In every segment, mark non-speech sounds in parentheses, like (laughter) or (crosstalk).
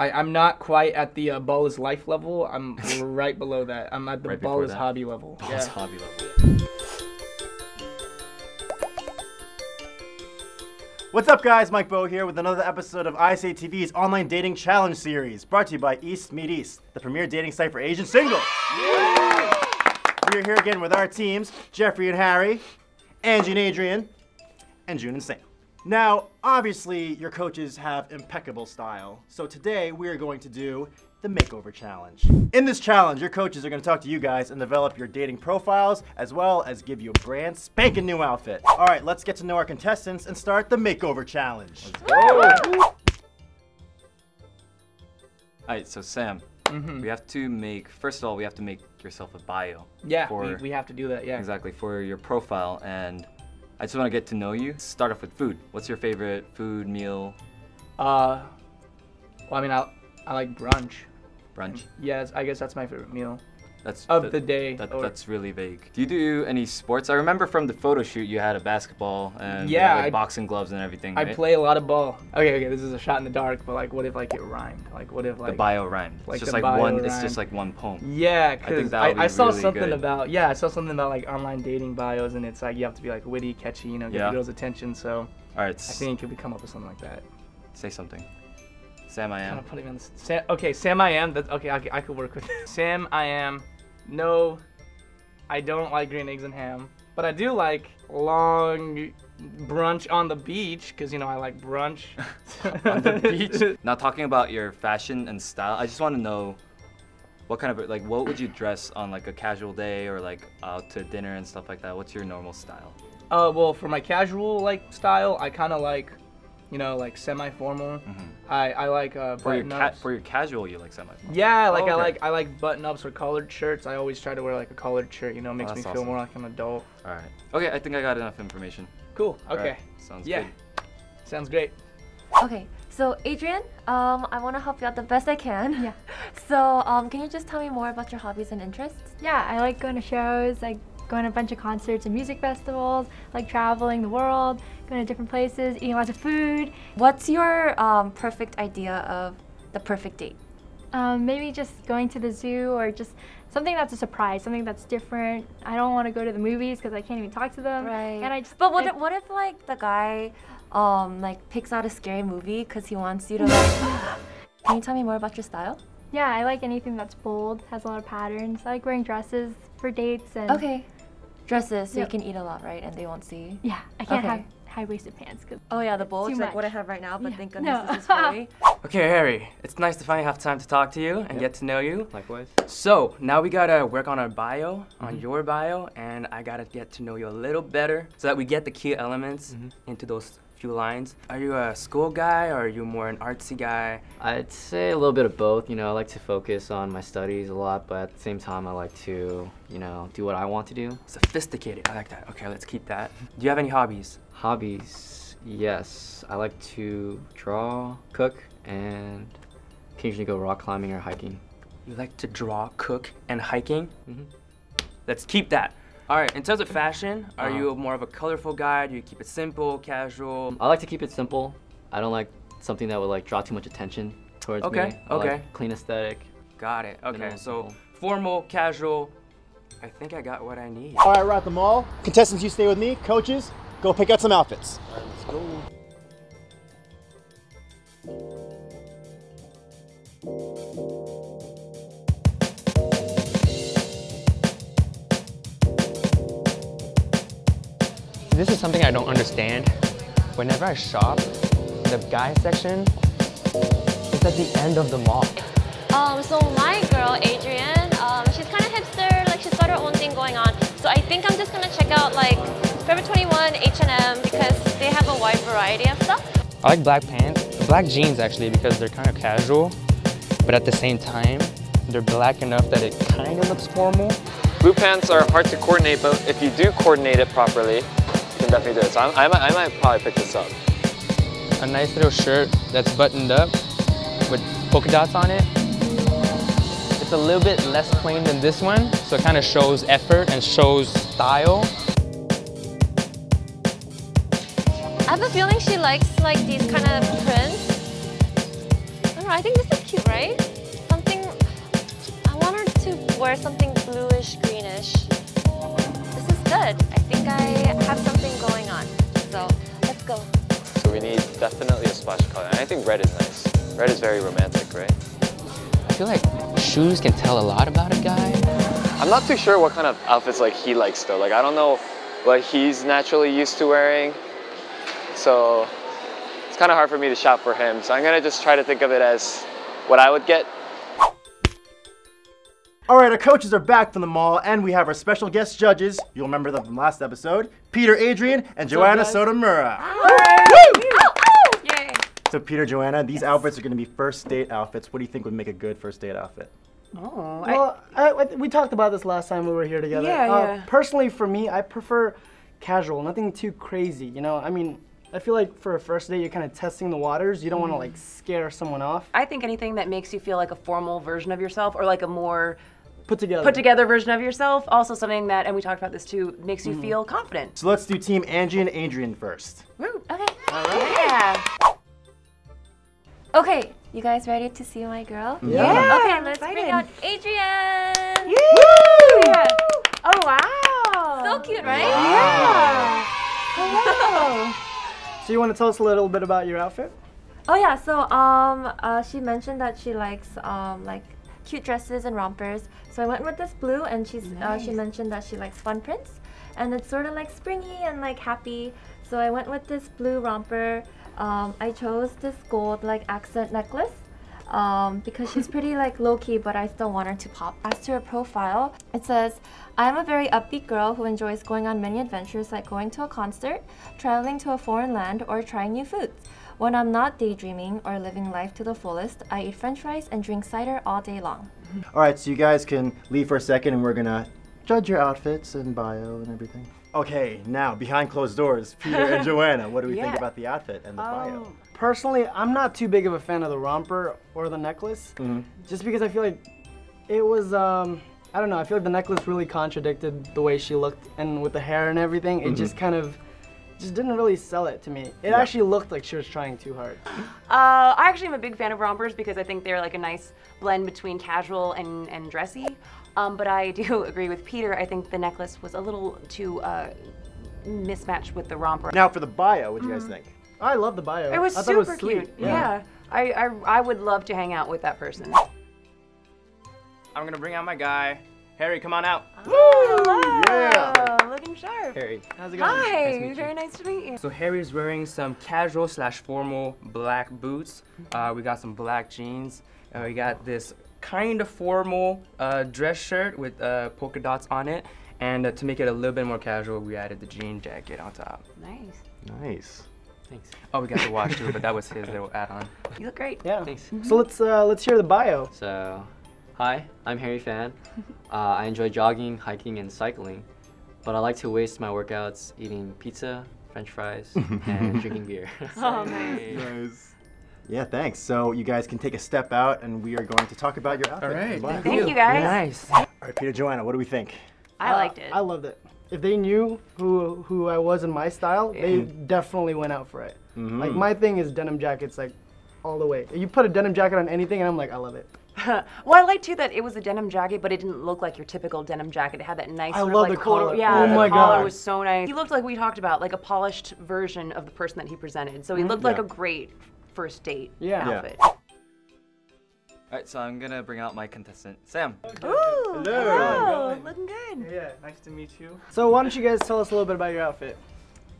I, I'm not quite at the uh, ball is life level. I'm (laughs) right below that. I'm at the Right ball is that. hobby level. Ball's yeah. hobby level. What's up, guys? Mike Bow here with another episode of ISA TV's online dating challenge series, brought to you by East Meet East, the premier dating site for Asian singles. We are here again with our teams, Jeffrey and Harry, Angie and Adrienne, and Jun and Sam. Now, obviously, your coaches have impeccable style, so today we are going to do the makeover challenge. In this challenge, your coaches are going to talk to you guys and develop your dating profiles, as well as give you a brand spanking new outfit. All right, let's get to know our contestants and start the makeover challenge. Let's go. Alright, so Sam, mm-hmm. we have to make, first of all, we have to make yourself a bio. Yeah, For, we, we have to do that. Yeah. Exactly, for your profile. And I just want to get to know you. Start off with food. What's your favorite food, meal, Uh, well, I mean, I I like brunch. brunch? Yes, I guess that's my favorite meal That's of that- the day. That, that's really vague. Do you do any sports? I remember from the photo shoot you had a basketball and Yeah, like, I- boxing gloves and everything. I right? play a lot of ball. Okay, okay, this is a shot in the dark, but like, what if like it rhymed? Like, what if like the bio rhymed? like it's just like one. It's just like one poem. Yeah, because that I, be I, saw really something good. about yeah, I saw something about like online dating bios, and it's like you have to be like witty, catchy, you know, get Yeah. girl's attention. So All right, I think if could come up with something like that, say something. Sam, I am. putting on the Sam, okay, Sam, I am. That's okay. I could work with it. (laughs) Sam. I am. No, I don't like green eggs and ham, but I do like long brunch on the beach because you know I like brunch (laughs) on the (laughs) beach. now talking about your fashion and style, I just want to know what kind of like what would you dress on like a casual day or like out to dinner and stuff like that. What's your normal style? Uh, well, for my casual like style, I kind of like, you know, like semi-formal. I I like uh, For your button ca- ups. for your casual, you like semi. Formal. Yeah, like Oh, I like I like button ups or collared shirts. I always try to wear like a collared shirt. You know, makes me that's feel more like an adult. All right. Okay, I think I got enough information. Cool. Okay. right, Sounds Yeah. good. Sounds great. Okay, so Adrienne, um, I want to help you out the best I can. Yeah. (laughs) So, um, can you just tell me more about your hobbies and interests? Yeah, I like going to shows, like going to a bunch of concerts and music festivals, like traveling the world, going to different places, eating lots of food. What's your um, perfect idea of the perfect date? Um, maybe just going to the zoo or just something that's a surprise, something that's different. I don't want to go to the movies because I can't even talk to them. Right. And I just. But what I- if, what if like the guy, um, like picks out a scary movie because he wants you to like? (gasps) can you tell me more about your style? Yeah, I like anything that's bold, has a lot of patterns. I like wearing dresses for dates and. Okay. Dresses, so Yep. you can eat a lot, right? And they won't see. Yeah, I can't Okay. have high-waisted pants because. Oh yeah, the bulge, Too like what I have right now. But Yeah. thank (laughs) No. goodness this is (laughs) fully. Okay, Harry, it's nice to finally have time to talk to you and get to know you. Likewise. So, now we gotta work on our bio, on mm-hmm. your bio, and I gotta get to know you a little better so that we get the key elements mm-hmm. into those few lines. Are you a school guy or are you more an artsy guy? I'd say a little bit of both. You know, I like to focus on my studies a lot, but at the same time, I like to, you know, do what I want to do. Sophisticated, I like that. Okay, let's keep that. Do you have any hobbies? Hobbies, yes. I like to draw, cook, and occasionally go rock climbing or hiking. You like to draw, cook, and hiking? Mhm. Let's keep that. All right, in terms of fashion, are Uh-huh. you more of a colorful guy? Do you keep it simple, casual? I like to keep it simple. I don't like something that would like draw too much attention towards Okay, me. I like okay. clean aesthetic. Got it. Okay, Minimal, so simple. formal, casual. I think I got what I need. All right, we're at the mall. Contestants, you stay with me. Coaches, go pick out some outfits. This is something I don't understand. Whenever I shop, the guy section is at the end of the mall. Um, so my girl, Adrienne, um, she's kind of hipster, like she's got her own thing going on. So I think I'm just gonna check out like Forever 21, H&M because they have a wide variety of stuff. I like black pants, black jeans actually because they're kind of casual, but at the same time, they're black enough that it kind of looks formal. Blue pants are hard to coordinate, but if you do coordinate it properly, you can definitely do it. So I, I, might, I might probably pick this up. A nice little shirt that's buttoned up with polka dots on it. It's a little bit less plain than this one, so it kind of shows effort and shows style. I have a feeling she likes like these kind of prints. I don't know, know. I think this is cute, right? Something. I want her to wear something bluish, greenish. This good. I think I have something going on. So let's go. So we need definitely a splash of color. And I think red is nice. Red is very romantic, right? I feel like shoes can tell a lot about a guy. I'm not too sure what kind of outfits like he likes though. Like I don't know what he's naturally used to wearing. So it's kind of hard for me to shop for him. So I'm gonna just try to think of it as what I would get. All right, our coaches are back from the mall, and we have our special guest judges. You'll remember them from last episode: Peter, Adrian, and Joanna guys? Sotomura. Yay. So, Peter, Joanna, these outfits are going to be first date outfits. What do you think would make a good first date outfit? Oh, well, I, I- we talked about this last time we were here together. Yeah, Uh, yeah. Personally, for me, I prefer casual, nothing too crazy. You know, I mean, I feel like for a first date, you're kind of testing the waters. You don't want to like scare someone off. I think anything that makes you feel like a formal version of yourself or like a more Put together. put together version of yourself. Also, something that, and we talked about this too, makes you feel confident. So, let's do Team Angie and Adrienne first. Woo. Okay. Yeah. Okay, you guys ready to see my girl? Yeah. Okay, let's bring out Adrienne. Yeah. Oh wow. So cute, right? Yeah. Hello. (laughs) So you want to tell us a little bit about your outfit? Oh yeah, so um, uh, she mentioned that she likes um, like cute dresses and rompers. So I went with this blue, and she's uh, she mentioned that she likes fun prints, and it's sort of like springy and like happy. So I went with this blue romper. Um, I chose this gold like accent necklace. Um, because she's (laughs) pretty like low key, but I still want her to pop. As to her profile, it says, I am a very upbeat girl who enjoys going on many adventures like going to a concert, traveling to a foreign land, or trying new foods. When I'm not daydreaming or living life to the fullest, I eat french fries and drink cider all day long. (laughs) All right, so you guys can leave for a second, and we're gonna judge your outfits and bio and everything. Okay, now behind closed doors, (laughs) Peter and Joanna, what do we think about the outfit and the bio? Um, personally, I'm not too big of a fan of the romper or the necklace, Mhm. just because I feel like it was. Um, I don't know. I feel like the necklace really contradicted the way she looked, and with the hair and everything, it just kind of just didn't really sell it to me. It actually looked like she was trying too hard. Uh, I actually am a big fan of rompers because I think they're like a nice blend between casual and, and dressy. Um, but I do (laughs) agree with Peter. I think the necklace was a little too uh, mismatched with the romper. Now for the bio, what do you guys think? I love the bio. It was I super it was sweet. cute. Yeah. I, I, I would love to hang out with that person. I'm gonna bring out my guy. Harry, come on out. Yeah. Oh, looking sharp. Harry. How's it going? Hi, very nice to meet you. So Harry's wearing some casual slash formal black boots. Uh, we got some black jeans. Uh, we got this kind of formal uh, dress shirt with uh, polka dots on it. And uh, to make it a little bit more casual, we added the jean jacket on top. Nice. Nice. Thanks. Oh, we got the watch too, but that was his (laughs) little add-on. You look great. Yeah. Thanks. So let's uh, let's hear the bio. So, hi, I'm Harry Fan. (laughs) Uh, I enjoy jogging, hiking, and cycling, but I like to waste my workouts eating pizza, French fries, (laughs) and drinking beer. (laughs) Oh, nice. Nice. Yeah, thanks. So you guys can take a step out, and we are going to talk about your outfit. All right. and bio. Thank you, guys. Nice. All right, Peter, Joanna, what do we think? I liked it. I loved it. If they knew who who I was in my style, they definitely went out for it. Mm-hmm. Like my thing is denim jackets, like all the way. You put a denim jacket on anything, and I'm like, I love it. (laughs) well, I like too that it was a denim jacket, but it didn't look like your typical denim jacket. It had that nice I sort love of like the cordu- collar. Yeah, Oh the my collar God. was so nice. He looked like we talked about, like a polished version of the person that he presented. So he mm-hmm. looked like Yeah. a great first date Yeah. Yeah. All right, so I'm gonna bring out my contestant, Sam. Ooh, Hello. hello, looking good. Yeah, nice to meet you. So why don't you guys tell us a little bit about your outfit?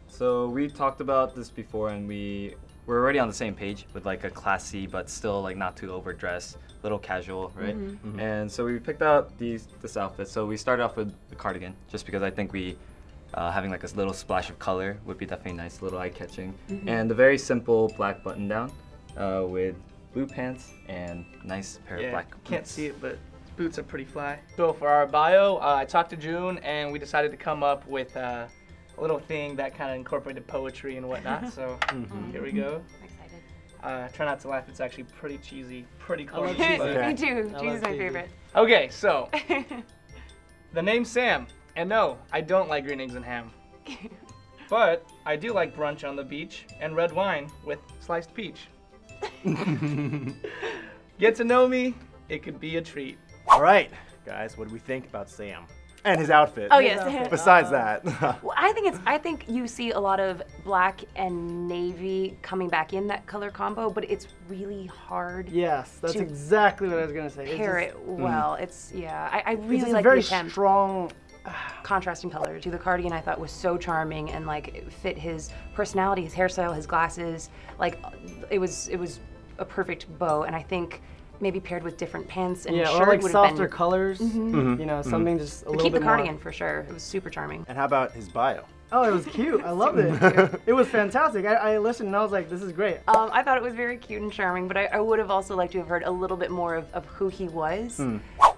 So we talked about this before, and we we're already on the same page with like a classy but still like not too overdressed, little casual, right? And so we picked out these this outfit. So we started off with the cardigan, just because I think we uh, having like a little splash of color would be definitely nice, a little eye catching, and a very simple black button down uh, with blue pants and nice pair of Yeah, black can't see it, but boots are pretty fly. So for our bio, uh, I talked to Jun, and we decided to come up with uh, a little thing that kind of incorporated poetry and whatnot. (laughs) So here we go. I'm excited. Uh, try not to laugh. It's actually pretty cheesy, pretty corny. cheesy. but- Okay. Me too. I Cheese is my cheesy. favorite. Okay, so (laughs) the name Sam, and no, I don't like green eggs and ham. (laughs) But I do like brunch on the beach and red wine with sliced peach. Get to know me. It could be a treat. All right, guys, what do we think about Sam and his outfit? Oh, yes. Besides oh. that, (laughs) Well, I think it's. I think you see a lot of black and navy coming back in that color combo, but it's really hard. Yes, that's to exactly what I was gonna say. It's Pair just- it mm. well. It's yeah. I, I It's really just a like very the attempt. strong (sighs) contrasting color to the cardigan. I thought was so charming and like it fit his personality, his hairstyle, his glasses. Like it was it was a perfect bow, and I think maybe paired with different pants and yeah, shirt or like would have softer been, colors. Mhm. Mhm. You know, Mhm. something just a But little keep bit the more- cardigan for sure. It was super charming. and how about his bio? Oh, it was cute. I loved it. (laughs) it was fantastic. I, I listened and I was like, this is great. Um, I thought it was very cute and charming, but I, I would have also liked to have heard a little bit more of, of who he was. Hmm. (laughs)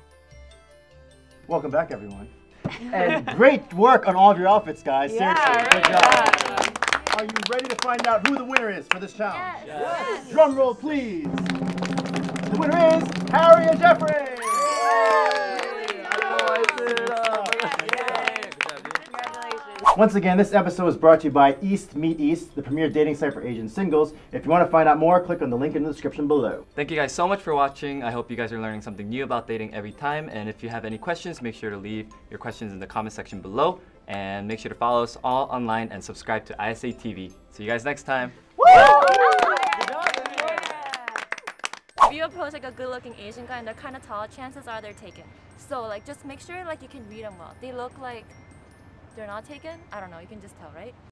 Welcome back, everyone. (laughs) and great work on all of your outfits, guys. Seriously, good job. Are you ready to find out who the winner is for this challenge? Yes. Drum roll, please. The winner is Harry and Jeffrey. Once again, this episode is brought to you by East Meet East, the premier dating site for Asian singles. If you want to find out more, click on the link in the description below. Thank you guys so much for watching. I hope you guys are learning something new about dating every time. And if you have any questions, make sure to leave your questions in the comment section below. And make sure to follow us all online and subscribe to ISA TV. See you guys next time. If you approach like a good-looking Asian guy and they're kind of tall, chances are they're taken. So like just make sure like you can read them well. They look like they're not taken. I don't know. You can just tell, right?